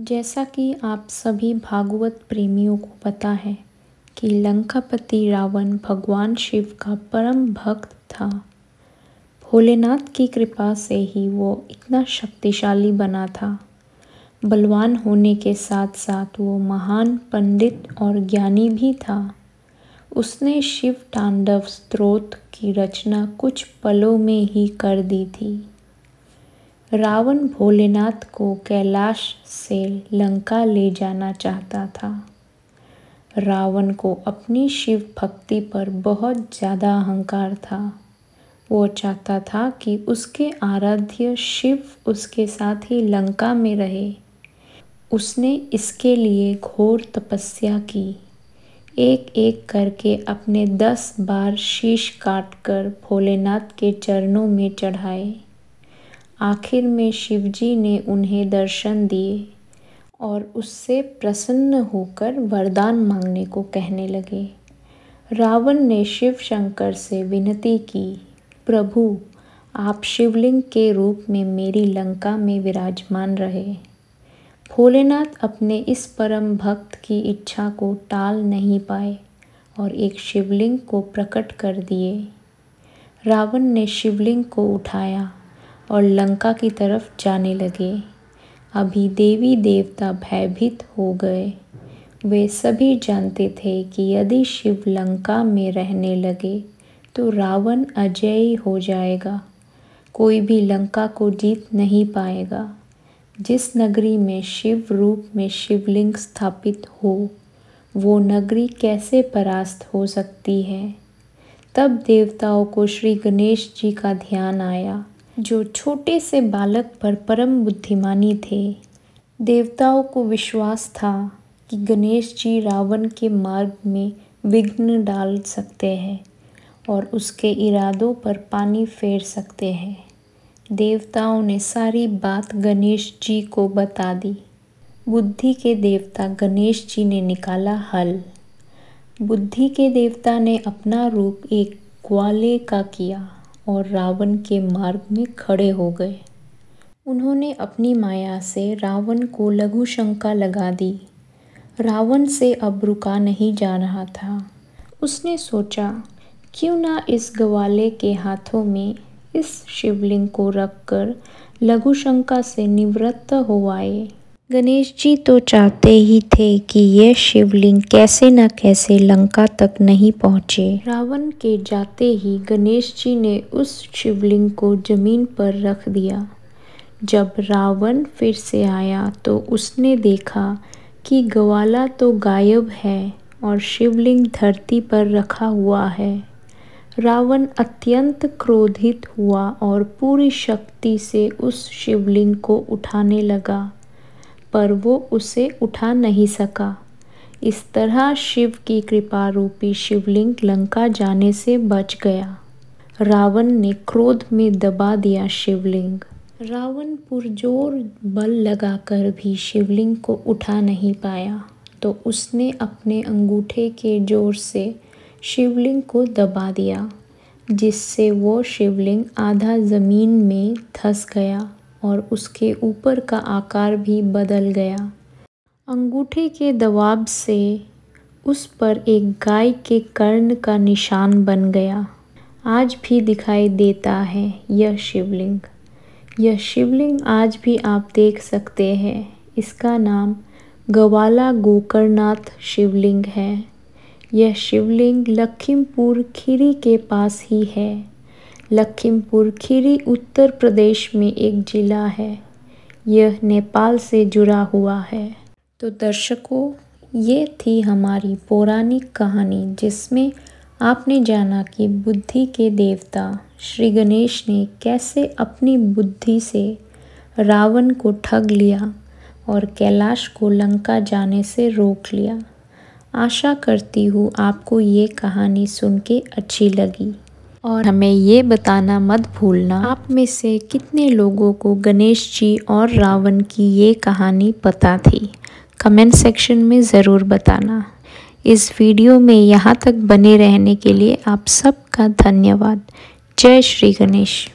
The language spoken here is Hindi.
जैसा कि आप सभी भागवत प्रेमियों को पता है कि लंकापति रावण भगवान शिव का परम भक्त था। भोलेनाथ की कृपा से ही वो इतना शक्तिशाली बना था। बलवान होने के साथ साथ वो महान पंडित और ज्ञानी भी था। उसने शिव तांडव स्त्रोत की रचना कुछ पलों में ही कर दी थी। रावण भोलेनाथ को कैलाश से लंका ले जाना चाहता था। रावण को अपनी शिव भक्ति पर बहुत ज़्यादा अहंकार था। वो चाहता था कि उसके आराध्य शिव उसके साथ ही लंका में रहे। उसने इसके लिए घोर तपस्या की। एक एक करके अपने दस बार शीश काटकर भोलेनाथ के चरणों में चढ़ाए। आखिर में शिवजी ने उन्हें दर्शन दिए और उससे प्रसन्न होकर वरदान मांगने को कहने लगे। रावण ने शिव शंकर से विनती की, प्रभु, आप शिवलिंग के रूप में मेरी लंका में विराजमान रहे। भोलेनाथ अपने इस परम भक्त की इच्छा को टाल नहीं पाए और एक शिवलिंग को प्रकट कर दिए। रावण ने शिवलिंग को उठाया। और लंका की तरफ़ जाने लगे। अभी देवी देवता भयभीत हो गए। वे सभी जानते थे कि यदि शिव लंका में रहने लगे तो रावण अजय हो जाएगा। कोई भी लंका को जीत नहीं पाएगा। जिस नगरी में शिव रूप में शिवलिंग स्थापित हो, वो नगरी कैसे परास्त हो सकती है? तब देवताओं को श्री गणेश जी का ध्यान आया। जो छोटे से बालक पर परम बुद्धिमानी थे। देवताओं को विश्वास था कि गणेश जी रावण के मार्ग में विघ्न डाल सकते हैं और उसके इरादों पर पानी फेर सकते हैं। देवताओं ने सारी बात गणेश जी को बता दी। बुद्धि के देवता गणेश जी ने निकाला हल। बुद्धि के देवता ने अपना रूप एक ग्वाले का किया। और रावण के मार्ग में खड़े हो गए। उन्होंने अपनी माया से रावण को लघु शंका लगा दी। रावण से अब रुका नहीं जा रहा था। उसने सोचा, क्यों ना इस गवाले के हाथों में इस शिवलिंग को रखकर लघु शंका से निवृत्त हो आए। गणेश जी तो चाहते ही थे कि यह शिवलिंग कैसे न कैसे लंका तक नहीं पहुँचे। रावण के जाते ही गणेश जी ने उस शिवलिंग को ज़मीन पर रख दिया। जब रावण फिर से आया तो उसने देखा कि ग्वाला तो गायब है और शिवलिंग धरती पर रखा हुआ है। रावण अत्यंत क्रोधित हुआ और पूरी शक्ति से उस शिवलिंग को उठाने लगा। पर वो उसे उठा नहीं सका। इस तरह शिव की कृपा रूपी शिवलिंग लंका जाने से बच गया। रावण ने क्रोध में दबा दिया शिवलिंग। रावण पुरजोर बल लगाकर भी शिवलिंग को उठा नहीं पाया। तो उसने अपने अंगूठे के ज़ोर से शिवलिंग को दबा दिया, जिससे वो शिवलिंग आधा ज़मीन में धस गया। और उसके ऊपर का आकार भी बदल गया। अंगूठे के दबाव से उस पर एक गाय के कर्ण का निशान बन गया। आज भी दिखाई देता है यह शिवलिंग। यह शिवलिंग आज भी आप देख सकते हैं। इसका नाम गवाला गोकरनाथ शिवलिंग है। यह शिवलिंग लखीमपुर खीरी के पास ही है। लखीमपुर खीरी उत्तर प्रदेश में एक ज़िला है। यह नेपाल से जुड़ा हुआ है। तो दर्शकों, ये थी हमारी पौराणिक कहानी जिसमें आपने जाना कि बुद्धि के देवता श्री गणेश ने कैसे अपनी बुद्धि से रावण को ठग लिया और कैलाश को लंका जाने से रोक लिया। आशा करती हूँ आपको ये कहानी सुन के अच्छी लगी। और हमें ये बताना मत भूलना। आप में से कितने लोगों को गणेश जी और रावण की ये कहानी पता थी? कमेंट सेक्शन में ज़रूर बताना। इस वीडियो में यहाँ तक बने रहने के लिए आप सबका धन्यवाद। जय श्री गणेश।